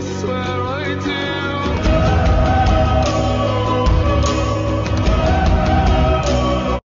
I swear I do.